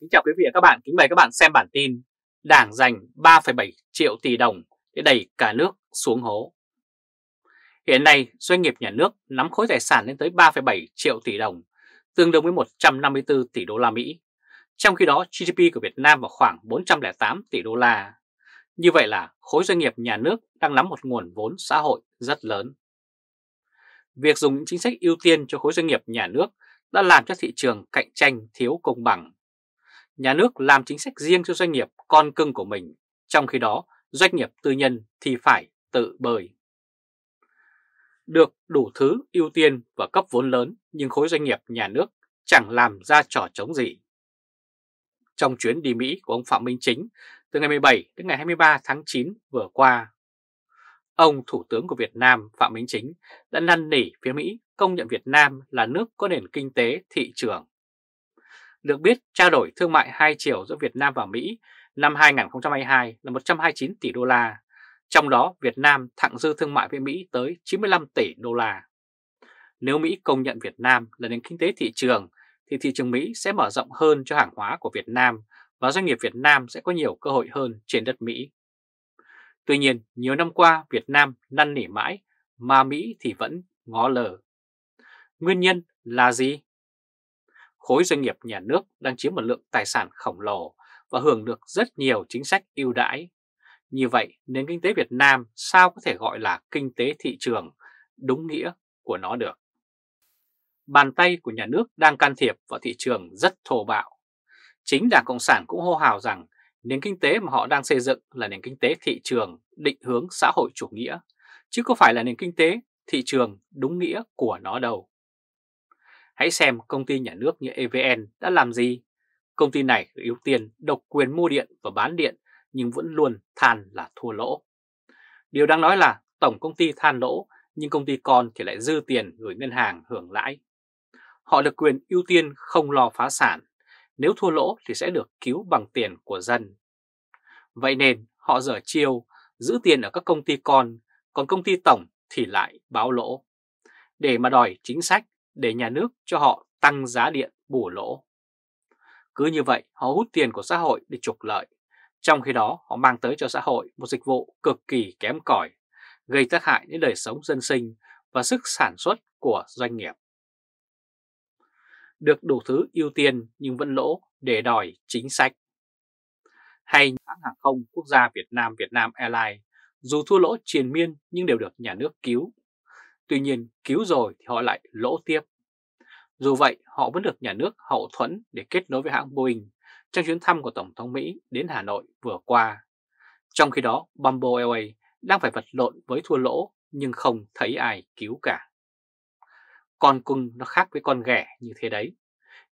Kính chào quý vị và các bạn, kính mời các bạn xem bản tin Đảng dành 3,7 triệu tỷ đồng để đẩy cả nước xuống hố. Hiện nay, doanh nghiệp nhà nước nắm khối tài sản lên tới 3,7 triệu tỷ đồng, tương đương với 154 tỷ đô la Mỹ. Trong khi đó, GDP của Việt Nam vào khoảng 408 tỷ đô la. Như vậy là khối doanh nghiệp nhà nước đang nắm một nguồn vốn xã hội rất lớn. Việc dùng những chính sách ưu tiên cho khối doanh nghiệp nhà nước đã làm cho thị trường cạnh tranh thiếu công bằng. Nhà nước làm chính sách riêng cho doanh nghiệp con cưng của mình, trong khi đó doanh nghiệp tư nhân thì phải tự bơi. Được đủ thứ ưu tiên và cấp vốn lớn nhưng khối doanh nghiệp nhà nước chẳng làm ra trò chống gì. Trong chuyến đi Mỹ của ông Phạm Minh Chính từ ngày 17 đến ngày 23 tháng 9 vừa qua, ông Thủ tướng của Việt Nam Phạm Minh Chính đã năn nỉ phía Mỹ công nhận Việt Nam là nước có nền kinh tế thị trường. Được biết, trao đổi thương mại hai chiều giữa Việt Nam và Mỹ năm 2022 là 129 tỷ đô la, trong đó Việt Nam thặng dư thương mại với Mỹ tới 95 tỷ đô la. Nếu Mỹ công nhận Việt Nam là nền kinh tế thị trường, thì thị trường Mỹ sẽ mở rộng hơn cho hàng hóa của Việt Nam và doanh nghiệp Việt Nam sẽ có nhiều cơ hội hơn trên đất Mỹ. Tuy nhiên, nhiều năm qua Việt Nam năn nỉ mãi mà Mỹ thì vẫn ngó lờ. Nguyên nhân là gì? Khối doanh nghiệp nhà nước đang chiếm một lượng tài sản khổng lồ và hưởng được rất nhiều chính sách ưu đãi. Như vậy, nền kinh tế Việt Nam sao có thể gọi là kinh tế thị trường đúng nghĩa của nó được? Bàn tay của nhà nước đang can thiệp vào thị trường rất thô bạo. Chính Đảng Cộng sản cũng hô hào rằng nền kinh tế mà họ đang xây dựng là nền kinh tế thị trường định hướng xã hội chủ nghĩa, chứ không phải là nền kinh tế thị trường đúng nghĩa của nó đâu. Hãy xem công ty nhà nước như EVN đã làm gì. Công ty này ưu tiên độc quyền mua điện và bán điện nhưng vẫn luôn than là thua lỗ. Điều đáng nói là tổng công ty than lỗ nhưng công ty con thì lại dư tiền gửi ngân hàng hưởng lãi. Họ được quyền ưu tiên không lo phá sản, nếu thua lỗ thì sẽ được cứu bằng tiền của dân. Vậy nên họ dở chiêu giữ tiền ở các công ty con, còn công ty tổng thì lại báo lỗ. Để mà đòi chính sách để nhà nước cho họ tăng giá điện bù lỗ. Cứ như vậy họ hút tiền của xã hội để trục lợi, trong khi đó họ mang tới cho xã hội một dịch vụ cực kỳ kém cỏi, gây tác hại đến đời sống dân sinh và sức sản xuất của doanh nghiệp. Được đủ thứ ưu tiên nhưng vẫn lỗ để đòi chính sách. Hay hãng hàng không quốc gia Việt Nam Việt Nam Airlines dù thua lỗ triền miên nhưng đều được nhà nước cứu Tuy nhiên cứu rồi thì họ lại lỗ tiếp. Dù vậy họ vẫn được nhà nước hậu thuẫn để kết nối với hãng Boeing trong chuyến thăm của Tổng thống Mỹ đến Hà Nội vừa qua. Trong khi đó Bumble Airways đang phải vật lộn với thua lỗ nhưng không thấy ai cứu cả. Con cung nó khác với con ghẻ như thế đấy.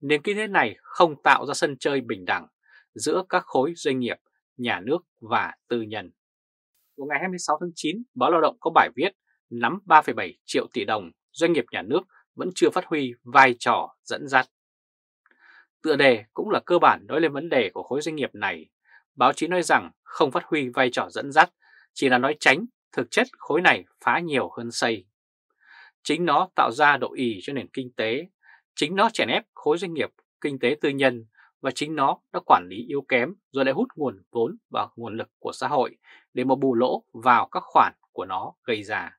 Nền kinh tế này không tạo ra sân chơi bình đẳng giữa các khối doanh nghiệp, nhà nước và tư nhân. Vào ngày 26 tháng 9, báo Lao động có bài viết nắm 3,7 triệu tỷ đồng, doanh nghiệp nhà nước vẫn chưa phát huy vai trò dẫn dắt. Tựa đề cũng là cơ bản nói lên vấn đề của khối doanh nghiệp này. Báo chí nói rằng không phát huy vai trò dẫn dắt, chỉ là nói tránh, thực chất khối này phá nhiều hơn xây. Chính nó tạo ra độ ỉ cho nền kinh tế, chính nó chèn ép khối doanh nghiệp kinh tế tư nhân và chính nó đã quản lý yếu kém rồi lại hút nguồn vốn và nguồn lực của xã hội để mà bù lỗ vào các khoản của nó gây ra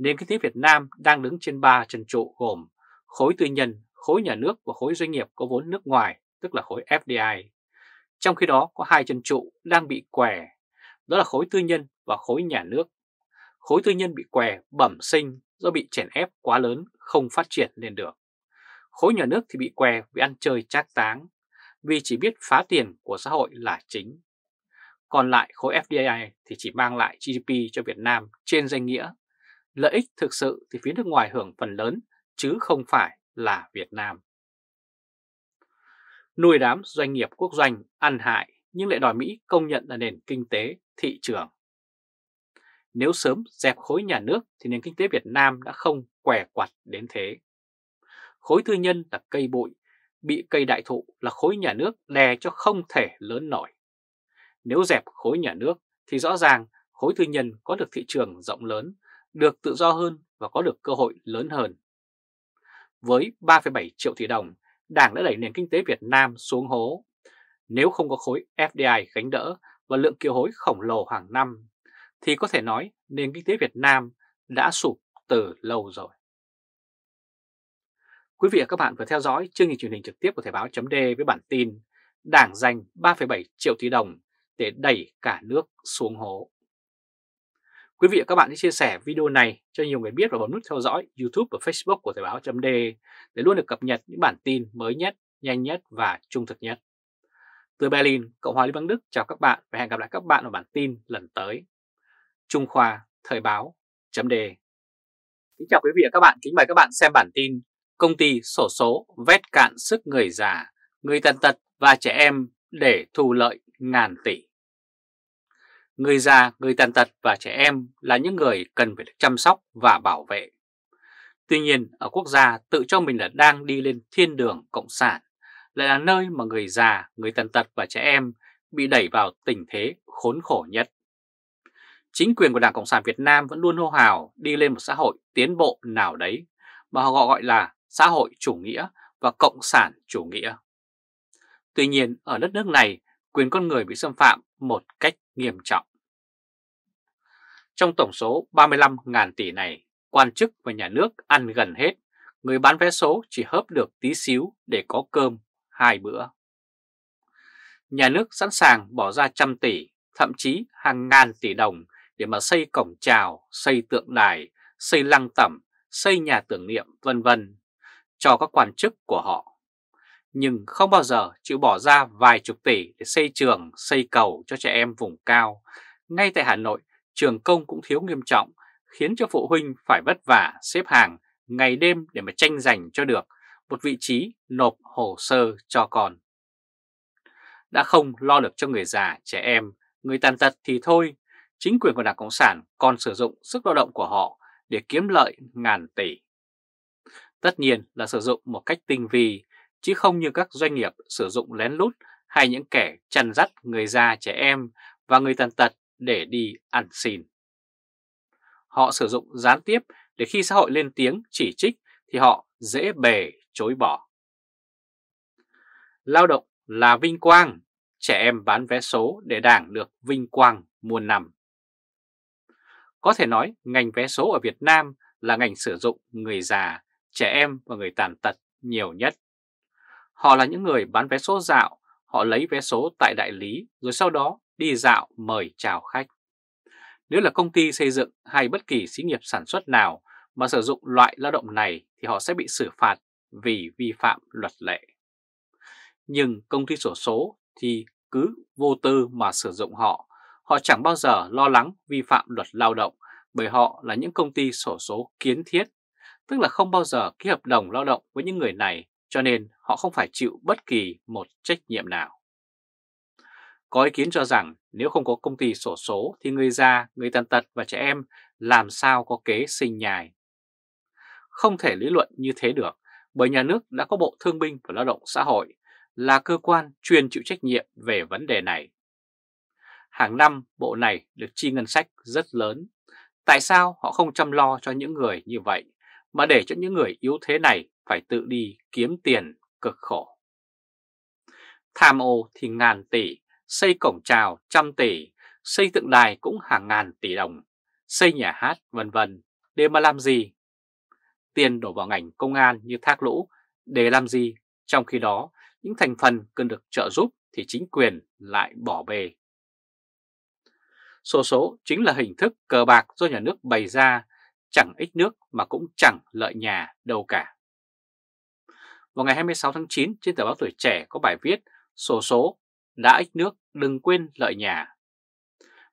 nền kinh tế Việt Nam đang đứng trên ba chân trụ gồm khối tư nhân, khối nhà nước và khối doanh nghiệp có vốn nước ngoài, tức là khối FDI. Trong khi đó có hai chân trụ đang bị què, đó là khối tư nhân và khối nhà nước. Khối tư nhân bị què bẩm sinh do bị chèn ép quá lớn, không phát triển lên được. Khối nhà nước thì bị què vì ăn chơi trác táng, vì chỉ biết phá tiền của xã hội là chính. Còn lại khối FDI thì chỉ mang lại GDP cho Việt Nam trên danh nghĩa Lợi ích thực sự thì phía nước ngoài hưởng phần lớn, chứ không phải là Việt Nam. Nuôi đám doanh nghiệp quốc doanh ăn hại nhưng lại đòi Mỹ công nhận là nền kinh tế thị trường. Nếu sớm dẹp khối nhà nước thì nền kinh tế Việt Nam đã không què quặt đến thế. Khối tư nhân là cây bụi, bị cây đại thụ là khối nhà nước đè cho không thể lớn nổi. Nếu dẹp khối nhà nước thì rõ ràng khối tư nhân có được thị trường rộng lớn được tự do hơn và có được cơ hội lớn hơn. Với 3,7 triệu tỷ đồng, Đảng đã đẩy nền kinh tế Việt Nam xuống hố. Nếu không có khối FDI gánh đỡ và lượng kiều hối khổng lồ hàng năm, thì có thể nói nền kinh tế Việt Nam đã sụp từ lâu rồi. Quý vị và các bạn vừa theo dõi chương trình truyền hình trực tiếp của Thời báo chấm với bản tin Đảng dành 3,7 triệu tỷ đồng để đẩy cả nước xuống hố. Quý vị và các bạn hãy chia sẻ video này cho nhiều người biết và bấm nút theo dõi YouTube và Facebook của Thời báo .de để luôn được cập nhật những bản tin mới nhất, nhanh nhất và trung thực nhất. Từ Berlin, Cộng hòa Liên bang Đức chào các bạn và hẹn gặp lại các bạn ở bản tin lần tới. Trung Khoa Thời báo chấm Kính chào quý vị và các bạn, kính mời các bạn xem bản tin Công ty sổ số vét cạn sức người già, người tàn tật và trẻ em để thu lợi ngàn tỷ. Người già, người tàn tật và trẻ em là những người cần phải được chăm sóc và bảo vệ. Tuy nhiên, ở quốc gia tự cho mình là đang đi lên thiên đường cộng sản, lại là nơi mà người già, người tàn tật và trẻ em bị đẩy vào tình thế khốn khổ nhất. Chính quyền của Đảng Cộng sản Việt Nam vẫn luôn hô hào đi lên một xã hội tiến bộ nào đấy mà họ gọi là xã hội chủ nghĩa và cộng sản chủ nghĩa. Tuy nhiên, ở đất nước này, quyền con người bị xâm phạm một cách nghiêm trọng. Trong tổng số 35.000 tỷ này, quan chức và nhà nước ăn gần hết, người bán vé số chỉ hớp được tí xíu để có cơm hai bữa. Nhà nước sẵn sàng bỏ ra trăm tỷ, thậm chí hàng ngàn tỷ đồng để mà xây cổng chào, xây tượng đài, xây lăng tẩm, xây nhà tưởng niệm vân vân cho các quan chức của họ. Nhưng không bao giờ chịu bỏ ra vài chục tỷ để xây trường, xây cầu cho trẻ em vùng cao. Ngay tại Hà Nội, trường công cũng thiếu nghiêm trọng, khiến cho phụ huynh phải vất vả xếp hàng ngày đêm để mà tranh giành cho được một vị trí nộp hồ sơ cho con. Đã không lo được cho người già, trẻ em, người tàn tật thì thôi, chính quyền của Đảng Cộng sản còn sử dụng sức lao động của họ để kiếm lợi ngàn tỷ. Tất nhiên là sử dụng một cách tinh vi, chứ không như các doanh nghiệp sử dụng lén lút hay những kẻ chăn dắt người già trẻ em và người tàn tật để đi ăn xin. Họ sử dụng gián tiếp để khi xã hội lên tiếng chỉ trích thì họ dễ bề chối bỏ. Lao động là vinh quang, trẻ em bán vé số để đảng được vinh quang muôn năm. Có thể nói ngành vé số ở Việt Nam là ngành sử dụng người già, trẻ em và người tàn tật nhiều nhất. Họ là những người bán vé số dạo, họ lấy vé số tại đại lý rồi sau đó đi dạo mời chào khách. Nếu là công ty xây dựng hay bất kỳ xí nghiệp sản xuất nào mà sử dụng loại lao động này thì họ sẽ bị xử phạt vì vi phạm luật lệ. Nhưng công ty sổ số thì cứ vô tư mà sử dụng họ Họ chẳng bao giờ lo lắng vi phạm luật lao động bởi họ là những công ty sổ số kiến thiết, tức là không bao giờ ký hợp đồng lao động với những người này cho nên họ không phải chịu bất kỳ một trách nhiệm nào. Có ý kiến cho rằng nếu không có công ty sổ số thì người già, người tàn tật và trẻ em làm sao có kế sinh nhài. Không thể lý luận như thế được bởi nhà nước đã có Bộ Thương binh và Lao động Xã hội là cơ quan chuyên chịu trách nhiệm về vấn đề này. Hàng năm bộ này được chi ngân sách rất lớn. Tại sao họ không chăm lo cho những người như vậy mà để cho những người yếu thế này phải tự đi kiếm tiền cực khổ? Tham ô thì ngàn tỷ, xây cổng trào trăm tỷ, xây tượng đài cũng hàng ngàn tỷ đồng, xây nhà hát vân vân để mà làm gì? Tiền đổ vào ngành công an như thác lũ để làm gì? Trong khi đó, những thành phần cần được trợ giúp thì chính quyền lại bỏ bê. Sổ số chính là hình thức cờ bạc do nhà nước bày ra, chẳng ích nước mà cũng chẳng lợi nhà đâu cả. Vào ngày 26 tháng 9 trên tờ báo Tuổi Trẻ có bài viết Sổ số đã ích nước đừng quên lợi nhà.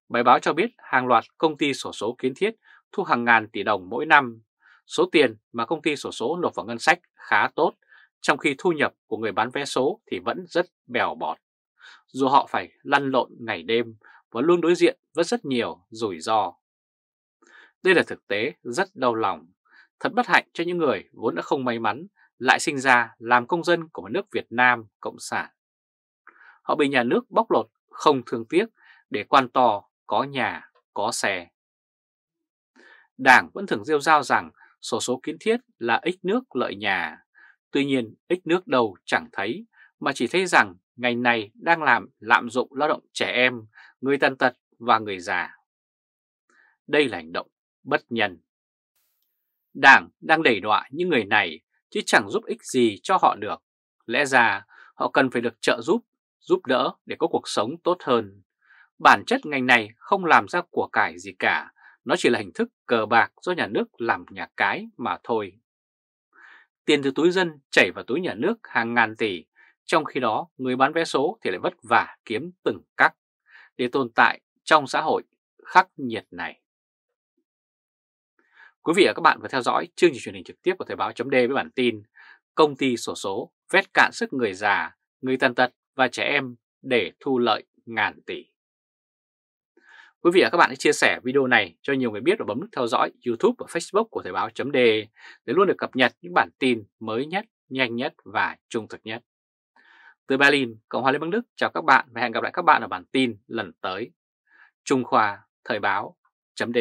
Bài báo cho biết hàng loạt công ty sổ số kiến thiết thu hàng ngàn tỷ đồng mỗi năm. Số tiền mà công ty sổ số nộp vào ngân sách khá tốt, trong khi thu nhập của người bán vé số thì vẫn rất bèo bọt. Dù họ phải lăn lộn ngày đêm và luôn đối diện với rất nhiều rủi ro. Đây là thực tế rất đau lòng, thật bất hạnh cho những người vốn đã không may mắn lại sinh ra làm công dân của một nước Việt Nam Cộng sản. Họ bị nhà nước bóc lột không thương tiếc để quan to có nhà, có xe. Đảng vẫn thường rêu rao rằng sổ số kiến thiết là ích nước lợi nhà, Tuy nhiên, ích nước đâu chẳng thấy, mà chỉ thấy rằng ngành này đang làm lạm dụng lao động trẻ em, người tàn tật và người già. Đây là hành động bất nhân. Đảng đang đẩy đọa những người này chứ chẳng giúp ích gì cho họ được. Lẽ ra họ cần phải được trợ giúp, giúp đỡ để có cuộc sống tốt hơn. Bản chất ngành này không làm ra của cải gì cả, nó chỉ là hình thức cờ bạc do nhà nước làm nhà cái mà thôi. Tiền từ túi dân chảy vào túi nhà nước hàng ngàn tỷ, trong khi đó người bán vé số thì lại vất vả kiếm từng cắc để tồn tại trong xã hội khắc nghiệt này. Quý vị và các bạn vừa theo dõi chương trình truyền hình trực tiếp của Thời báo chấm với bản tin Công ty sổ số vét cạn sức người già, người tàn tật và trẻ em để thu lợi ngàn tỷ. Quý vị và các bạn hãy chia sẻ video này cho nhiều người biết và bấm nút theo dõi YouTube và Facebook của Thời báo chấm để luôn được cập nhật những bản tin mới nhất, nhanh nhất và trung thực nhất. Từ Berlin, Cộng hòa Liên bang Đức chào các bạn và hẹn gặp lại các bạn ở bản tin lần tới. Trung Khoa Thời báo chấm